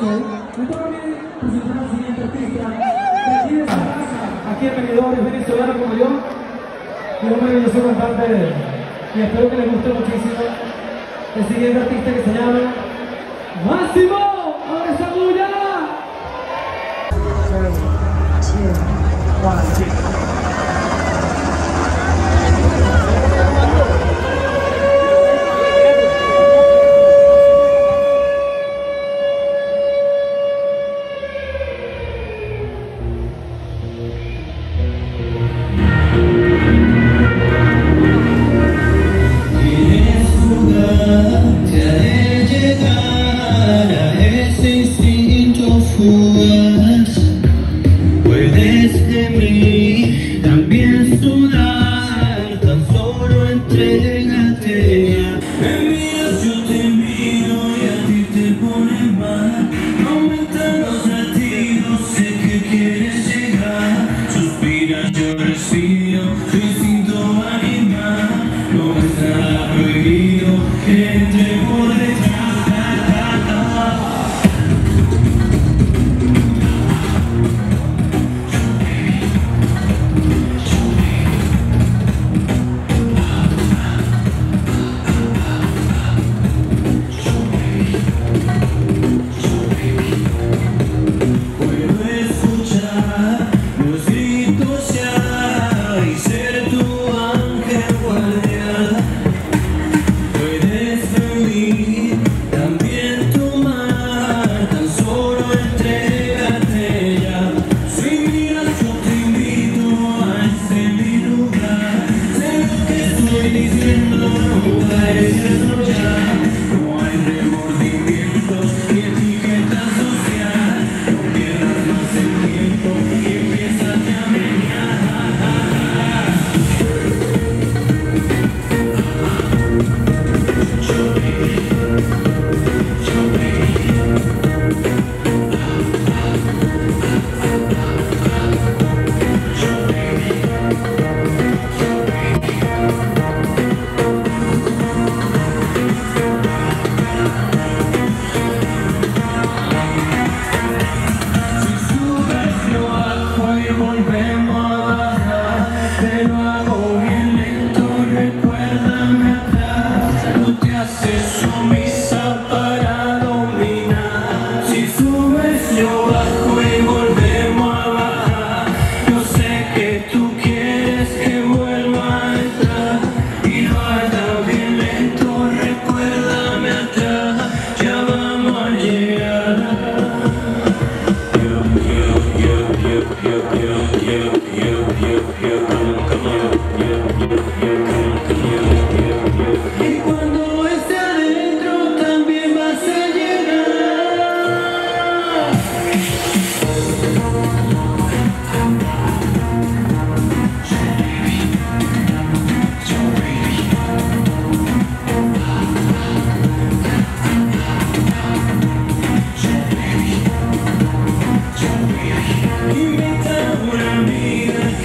Ok, mí presentar al siguiente artista. De aquí de esta casa, aquí en Benidorm, es venezolano como yo. Y hombre, yo soy cantante de... Y espero que les guste muchísimo. El siguiente artista que se llama... ¡Máximo! ¡Ahora esa bulla! two, one. también sudar, tan solo entregate. Me miras, yo te miro y a ti te pone mal. Aumentan los latidos, sé que quieres llegar. Suspiras, yo respiro. nascer.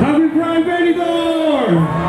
Happy Pride Benidorm!